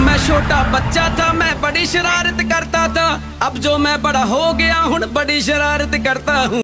मैं छोटा बच्चा था, मैं बड़ी शरारत करता था। अब जो मैं बड़ा हो गया हूँ बड़ी शरारत करता हूँ।